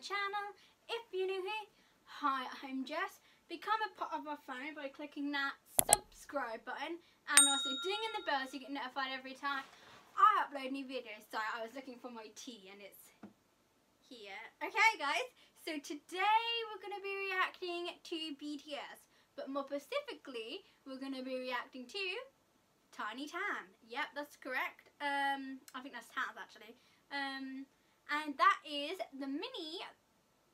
channel. If you're new here, hi, I'm Jess. Become a part of our family by clicking that subscribe button and also dinging the bell so you get notified every time I upload new videos. Sorry, I was looking for my tea and it's here. Okay guys, so today we're going to be reacting to BTS. But more specifically, we're going to be reacting to Tiny Tan. Yep, that's correct. Um, I think that's Tans actually. Um, and that is the mini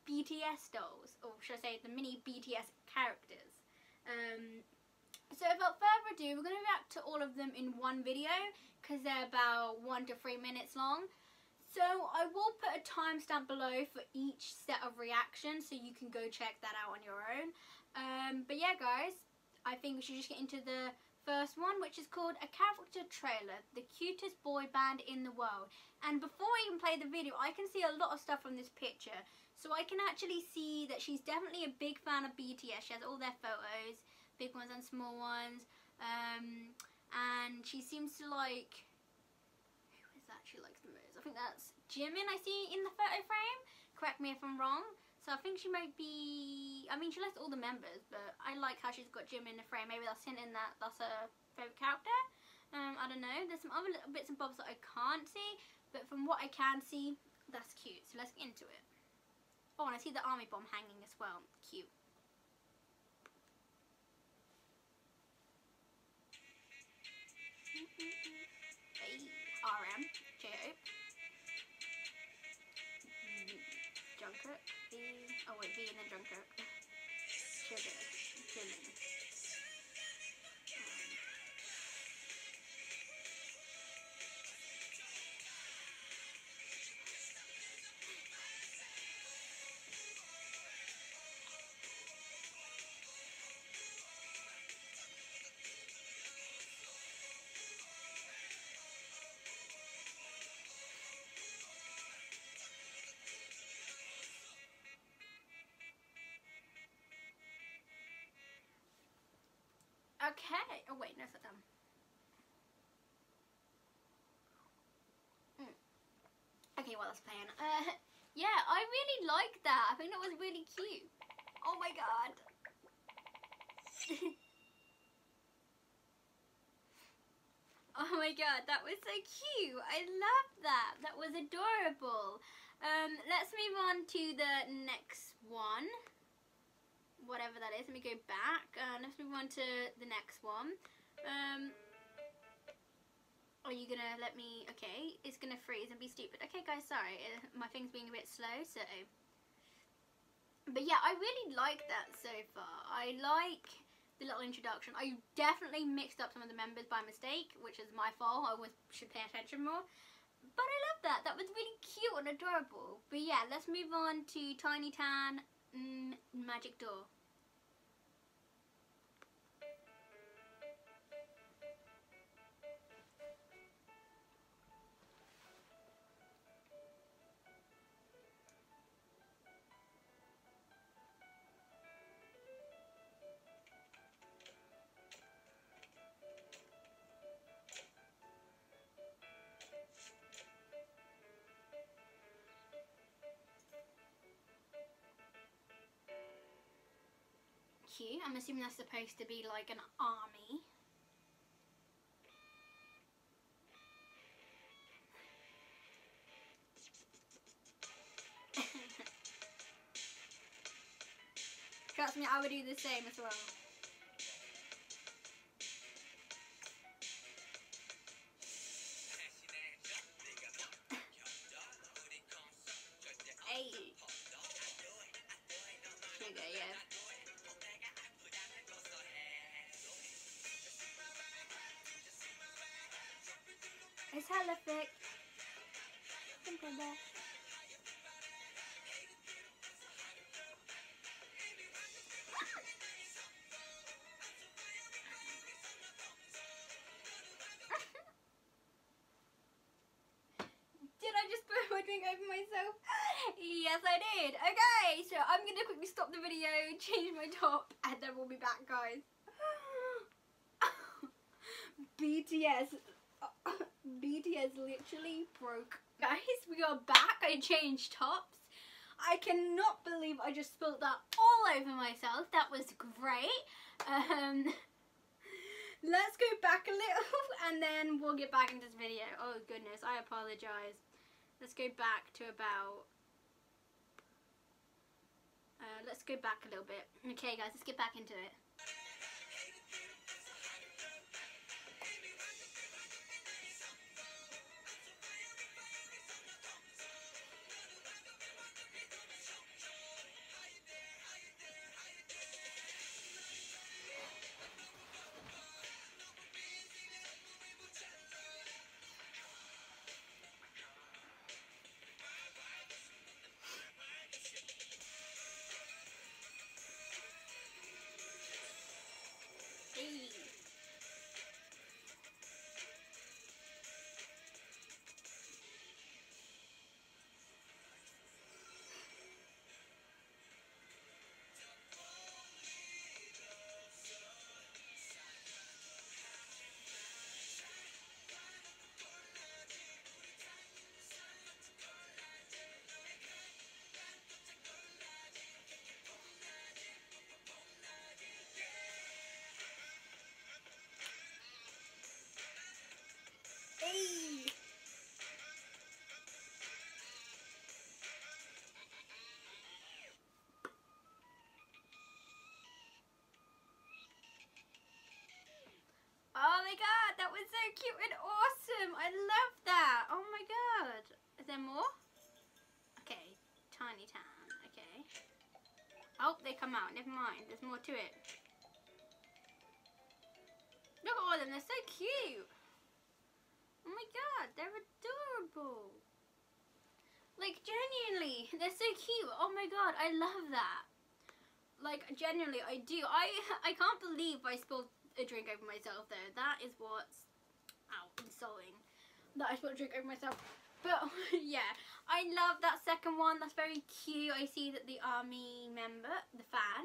BTS dolls, or should I say the mini BTS characters. Um, so without further ado, we're going to react to all of them in one video because they're about one to three minutes long. So I will put a timestamp below for each set of reactions so you can go check that out on your own. Um, but yeah guys, I think we should just get into the first one, which is called A Character Trailer, the cutest boy band in the world. And before I even play the video, I can see a lot of stuff from this picture. So I can actually see that she's definitely a big fan of BTS. She has all their photos, big ones and small ones. Um, and she seems to like, who is that she likes the most? I think that's Jimin I see in the photo frame. Correct me if I'm wrong. So I think she might be, I mean she likes all the members, but I like how she's got Jimin in the frame. Maybe that's hinting that that's her favourite character. Um, I don't know. There's some other little bits and bobs that I can't see, but from what I can see, that's cute. So let's get into it. Oh, and I see the army bomb hanging as well. Cute. RM, J-Hope. V, oh wait, V and then Jungkook. Suga, Jimin. Okay. Oh wait, no, it's not done. Mm. Okay, well that's playing. Uh, yeah, I really like that. I think that was really cute. Oh my god. oh my god, that was so cute. I love that. That was adorable. Um, let's move on to the next one whatever that is. Let me go back. Uh, let's move on to the next one. Um, are you gonna let me, okay, it's gonna freeze and be stupid. Okay guys, sorry, uh, my thing's being a bit slow, so. But yeah, I really like that so far. I like the little introduction. I definitely mixed up some of the members by mistake, which is my fault. I always should pay attention more. But I love that. That was really cute and adorable. But yeah, let's move on to Tiny Tan mm, Magic Door. Cute. I'm assuming that's supposed to be like an army. Trust me, I would do the same as well. hey. Suga, yeah. It's thick. Something like that. did I just put my drink over myself? yes, I did. Okay, so I'm going to quickly stop the video, change my top, and then we'll be back, guys. BTS BTS literally broke. Guys, we are back. I changed tops. I cannot believe I just spilled that all over myself. That was great. Um, let's go back a little and then we'll get back into this video. Oh goodness, I apologise. Let's go back to about... Uh, let's go back a little bit. Okay guys, let's get back into it. Cute and awesome. I love that. Oh my god. Is there more? Okay, Tiny Tan. Okay. Oh, they come out. Never mind. There's more to it. Look at all of them. They're so cute. Oh my god, they're adorable. Like, genuinely, they're so cute. Oh my god, I love that. Like, genuinely, I do. I I can't believe I spilled a drink over myself, though. That is what's, insulting. That I spilled drink over myself. But, yeah, I love that second one. That's very cute. I see that the army member, the fan,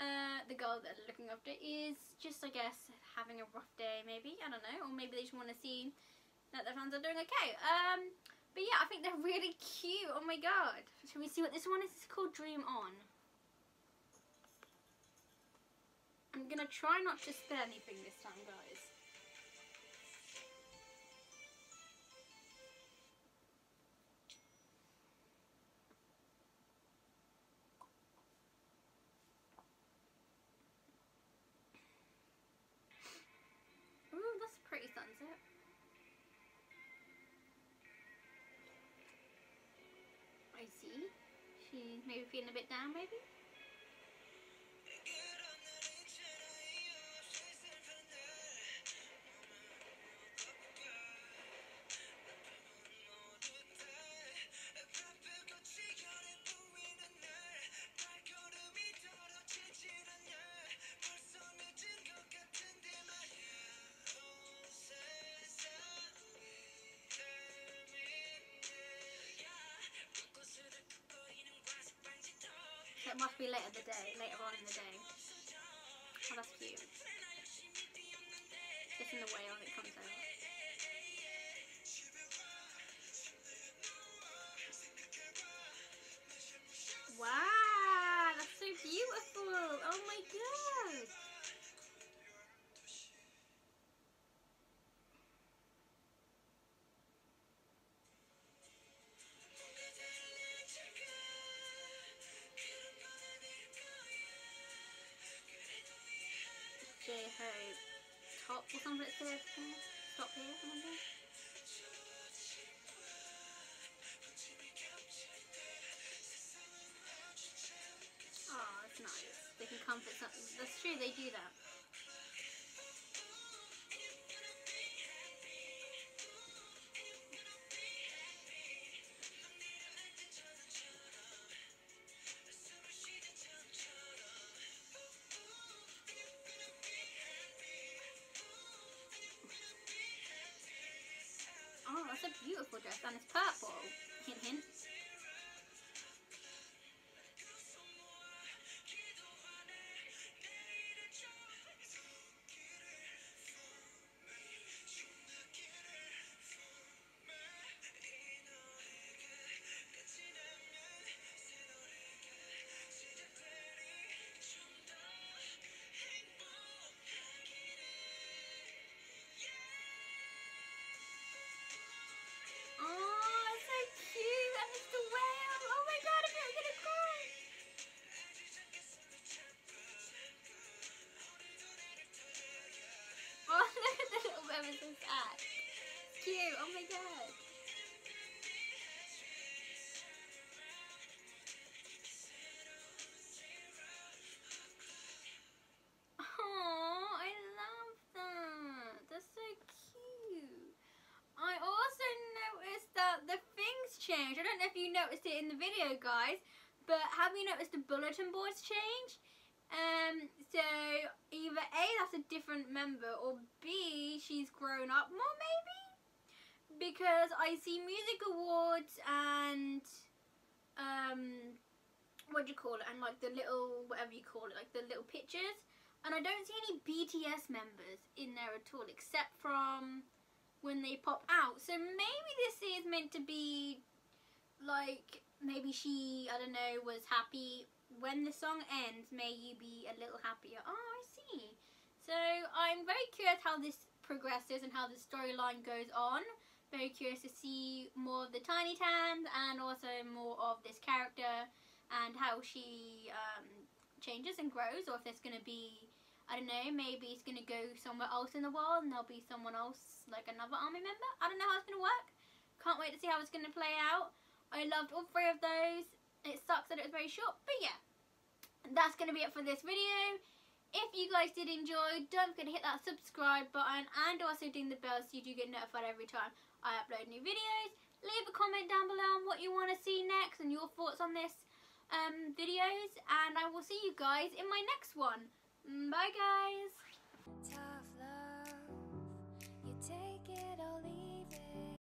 uh, the girl that looking after is just, I guess, having a rough day, maybe. I don't know. Or maybe they just want to see that their fans are doing okay. Um, but yeah, I think they're really cute. Oh my god. Shall we see what this one is? It's called Dream On. I'm gonna try not to spill anything this time, guys. See. She's maybe feeling a bit down, maybe? Must be later the day, later on in the day. Oh, that's cute. Just in the way of it comes out. Hope top or something. Top here or something. Oh, that's nice. They can comfort some. That's true, they do that. Beautiful dress, and it's purple. Hint, hint. to win. Changed. I don't know if you noticed it in the video, guys, but have you noticed the bulletin boards change? Um, so either A, that's a different member, or B, she's grown up more, maybe? Because I see music awards and, um, what do you call it? And like the little, whatever you call it, like the little pictures. And I don't see any BTS members in there at all, except from when they pop out. So maybe this is meant to be like maybe she I don't know was happy when the song ends. May you be a little happier. Oh, I see. So I'm very curious how this progresses and how the storyline goes on. Very curious to see more of the Tiny Tans and also more of this character and how she um, changes and grows, or if there's going to be I don't know, maybe it's going to go somewhere else in the world and there'll be someone else, like another army member. I don't know how it's going to work. Can't wait to see how it's going to play out. I loved all three of those. It sucks that it was very short, but yeah. That's going to be it for this video. If you guys did enjoy, don't forget to hit that subscribe button and also ding the bell so you do get notified every time I upload new videos. Leave a comment down below on what you want to see next and your thoughts on this um, videos. And I will see you guys in my next one. Bye guys.